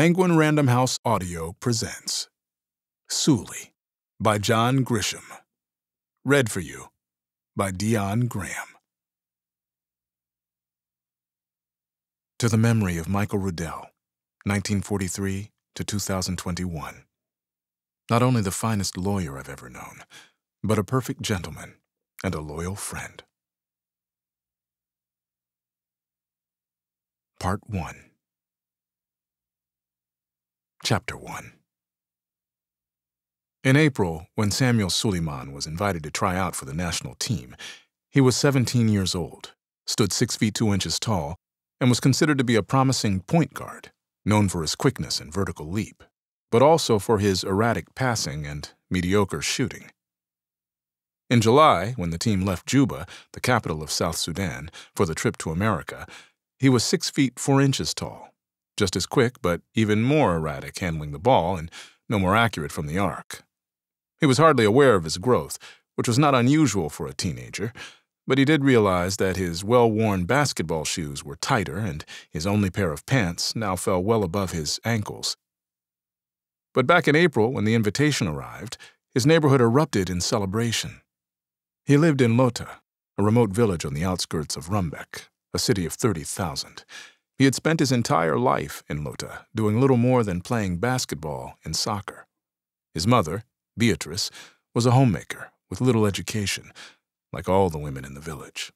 Penguin Random House Audio presents Sooley by John Grisham. Read for you by Dion Graham. To the memory of Michael Riddell, 1943 to 2021. Not only the finest lawyer I've ever known, but a perfect gentleman and a loyal friend. Part 1 Chapter 1 In April, when Samuel Sooleymon was invited to try out for the national team, he was 17 years old, stood 6 feet 2 inches tall, and was considered to be a promising point guard, known for his quickness and vertical leap, but also for his erratic passing and mediocre shooting. In July, when the team left Juba, the capital of South Sudan, for the trip to America, he was 6 feet 4 inches tall just as quick but even more erratic handling the ball and no more accurate from the arc. He was hardly aware of his growth, which was not unusual for a teenager, but he did realize that his well-worn basketball shoes were tighter and his only pair of pants now fell well above his ankles. But back in April, when the invitation arrived, his neighborhood erupted in celebration. He lived in Lota, a remote village on the outskirts of Rumbek, a city of 30,000. He had spent his entire life in Lota, doing little more than playing basketball and soccer. His mother, Beatrice, was a homemaker with little education, like all the women in the village.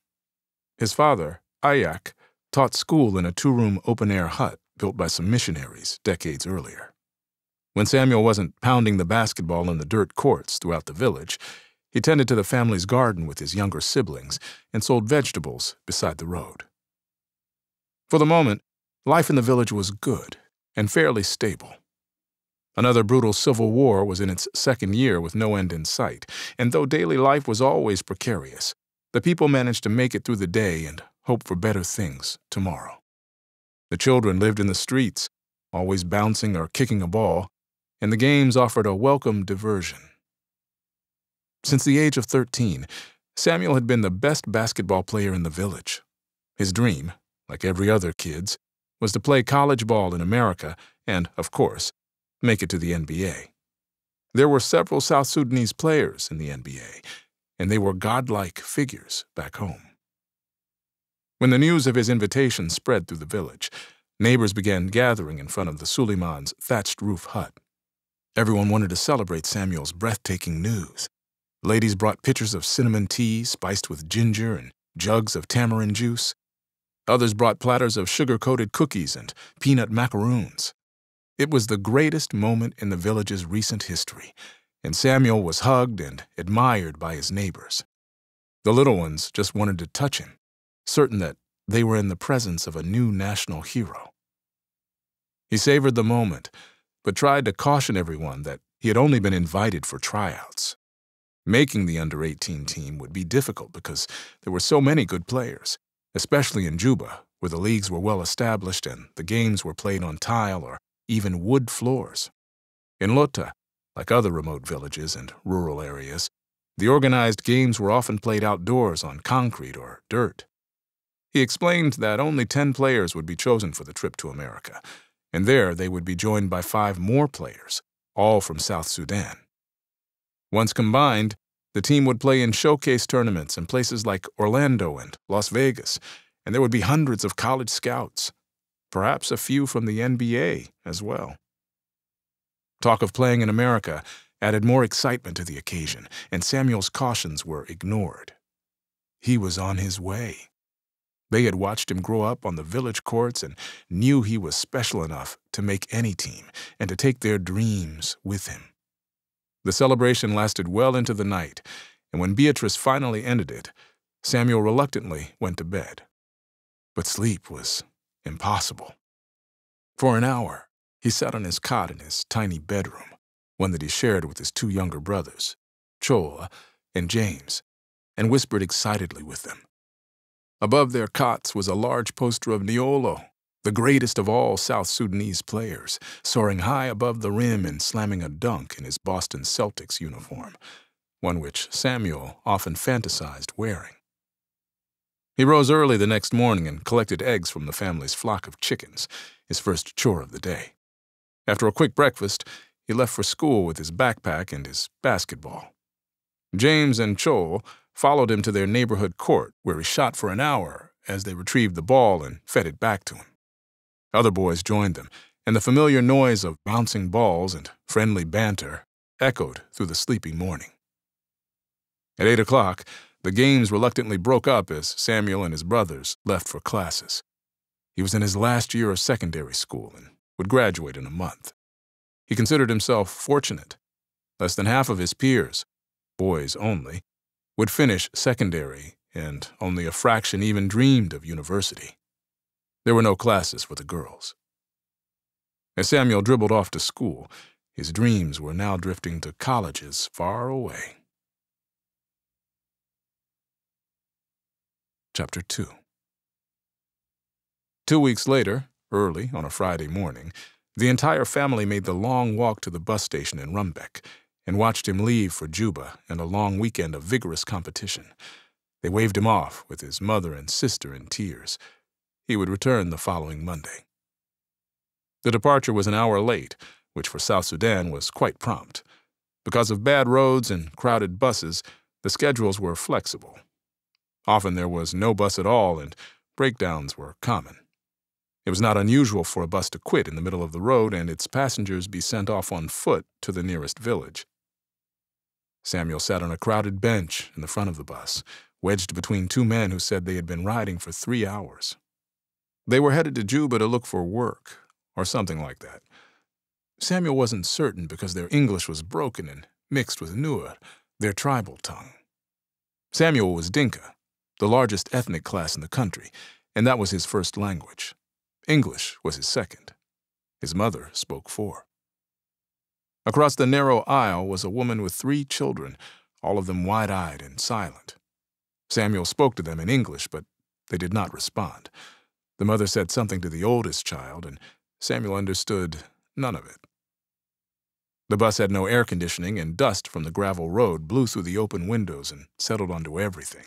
His father, Ayak, taught school in a two-room open-air hut built by some missionaries decades earlier. When Samuel wasn't pounding the basketball in the dirt courts throughout the village, he tended to the family's garden with his younger siblings and sold vegetables beside the road. For the moment, life in the village was good and fairly stable. Another brutal civil war was in its second year with no end in sight, and though daily life was always precarious, the people managed to make it through the day and hope for better things tomorrow. The children lived in the streets, always bouncing or kicking a ball, and the games offered a welcome diversion. Since the age of 13, Samuel had been the best basketball player in the village. His dream, like every other kid's, was to play college ball in America and, of course, make it to the NBA. There were several South Sudanese players in the NBA, and they were godlike figures back home. When the news of his invitation spread through the village, neighbors began gathering in front of the Sooleymon's thatched roof hut. Everyone wanted to celebrate Samuel's breathtaking news. Ladies brought pitchers of cinnamon tea spiced with ginger and jugs of tamarind juice. Others brought platters of sugar-coated cookies and peanut macaroons. It was the greatest moment in the village's recent history, and Samuel was hugged and admired by his neighbors. The little ones just wanted to touch him, certain that they were in the presence of a new national hero. He savored the moment, but tried to caution everyone that he had only been invited for tryouts. Making the under-18 team would be difficult because there were so many good players, especially in Juba, where the leagues were well established and the games were played on tile or even wood floors. In Lota, like other remote villages and rural areas, the organized games were often played outdoors on concrete or dirt. He explained that only 10 players would be chosen for the trip to America, and there they would be joined by five more players, all from South Sudan. Once combined, the team would play in showcase tournaments in places like Orlando and Las Vegas, and there would be hundreds of college scouts, perhaps a few from the NBA as well. Talk of playing in America added more excitement to the occasion, and Samuel's cautions were ignored. He was on his way. They had watched him grow up on the village courts and knew he was special enough to make any team and to take their dreams with him. The celebration lasted well into the night, and when Beatrice finally ended it, Samuel reluctantly went to bed. But sleep was impossible. For an hour, he sat on his cot in his tiny bedroom, one that he shared with his two younger brothers, Chol and James, and whispered excitedly with them. Above their cots was a large poster of Niolo, the greatest of all South Sudanese players, soaring high above the rim and slamming a dunk in his Boston Celtics uniform, one which Samuel often fantasized wearing. He rose early the next morning and collected eggs from the family's flock of chickens, his first chore of the day. After a quick breakfast, he left for school with his backpack and his basketball. James and Chol followed him to their neighborhood court, where he shot for an hour as they retrieved the ball and fed it back to him. Other boys joined them, and the familiar noise of bouncing balls and friendly banter echoed through the sleepy morning. At eight o'clock, the games reluctantly broke up as Samuel and his brothers left for classes. He was in his last year of secondary school and would graduate in a month. He considered himself fortunate. Less than half of his peers, boys only, would finish secondary, and only a fraction even dreamed of university. There were no classes for the girls. As Samuel dribbled off to school, his dreams were now drifting to colleges far away. Chapter 2 Two weeks later, early on a Friday morning, the entire family made the long walk to the bus station in Rumbek and watched him leave for Juba and a long weekend of vigorous competition. They waved him off with his mother and sister in tears. He would return the following Monday. The departure was an hour late, which for South Sudan was quite prompt. Because of bad roads and crowded buses, the schedules were flexible. Often there was no bus at all, and breakdowns were common. It was not unusual for a bus to quit in the middle of the road and its passengers be sent off on foot to the nearest village. Samuel sat on a crowded bench in the front of the bus, wedged between two men who said they had been riding for three hours. They were headed to Juba to look for work, or something like that. Samuel wasn't certain because their English was broken and mixed with Nuer, their tribal tongue. Samuel was Dinka, the largest ethnic class in the country, and that was his first language. English was his second. His mother spoke four. Across the narrow aisle was a woman with three children, all of them wide eyed and silent. Samuel spoke to them in English, but they did not respond. The mother said something to the oldest child, and Samuel understood none of it. The bus had no air conditioning, and dust from the gravel road blew through the open windows and settled onto everything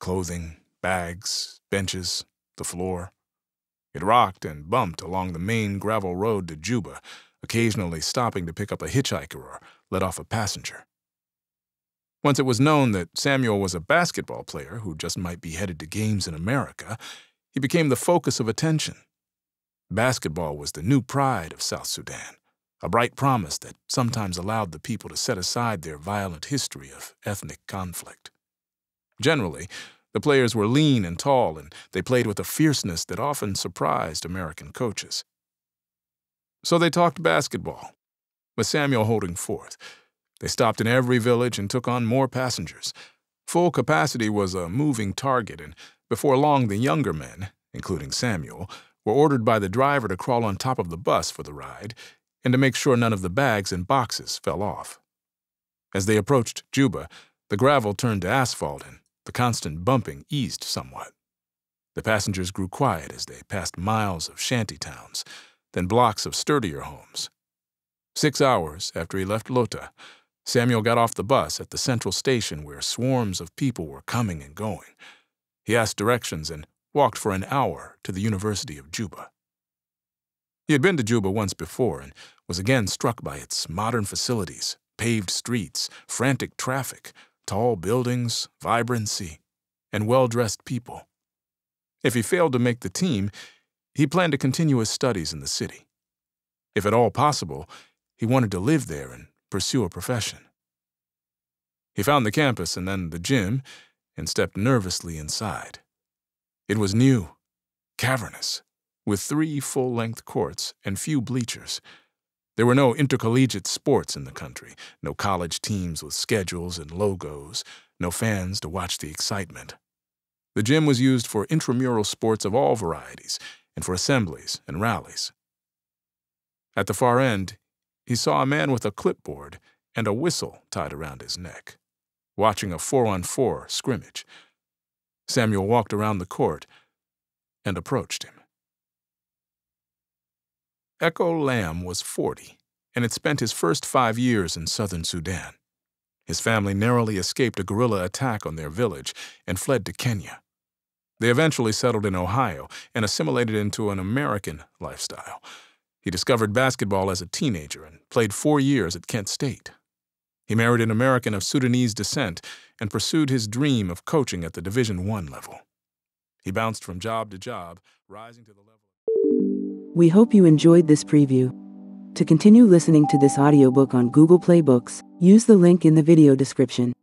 clothing, bags, benches, the floor. It rocked and bumped along the main gravel road to Juba, occasionally stopping to pick up a hitchhiker or let off a passenger. Once it was known that Samuel was a basketball player who just might be headed to games in America, he became the focus of attention. Basketball was the new pride of South Sudan, a bright promise that sometimes allowed the people to set aside their violent history of ethnic conflict. Generally, the players were lean and tall, and they played with a fierceness that often surprised American coaches. So they talked basketball, with Samuel holding forth. They stopped in every village and took on more passengers. Full capacity was a moving target, and before long the younger men, including Samuel, were ordered by the driver to crawl on top of the bus for the ride and to make sure none of the bags and boxes fell off. As they approached Juba, the gravel turned to asphalt and the constant bumping eased somewhat. The passengers grew quiet as they passed miles of shanty towns, then blocks of sturdier homes. Six hours after he left Lota, Samuel got off the bus at the central station where swarms of people were coming and going. He asked directions and walked for an hour to the University of Juba. He had been to Juba once before and was again struck by its modern facilities, paved streets, frantic traffic, tall buildings, vibrancy, and well-dressed people. If he failed to make the team, he planned to continue his studies in the city. If at all possible, he wanted to live there and pursue a profession. He found the campus and then the gym and stepped nervously inside. It was new, cavernous, with three full-length courts and few bleachers. There were no intercollegiate sports in the country, no college teams with schedules and logos, no fans to watch the excitement. The gym was used for intramural sports of all varieties and for assemblies and rallies. At the far end, he saw a man with a clipboard and a whistle tied around his neck, watching a four-on-four scrimmage. Samuel walked around the court and approached him. Echo Lamb was 40 and had spent his first five years in southern Sudan. His family narrowly escaped a guerrilla attack on their village and fled to Kenya. They eventually settled in Ohio and assimilated into an American lifestyle. He discovered basketball as a teenager and played four years at Kent State. He married an American of Sudanese descent and pursued his dream of coaching at the Division I level. He bounced from job to job, rising to the level. We hope you enjoyed this preview. To continue listening to this audiobook on Google Play Books, use the link in the video description.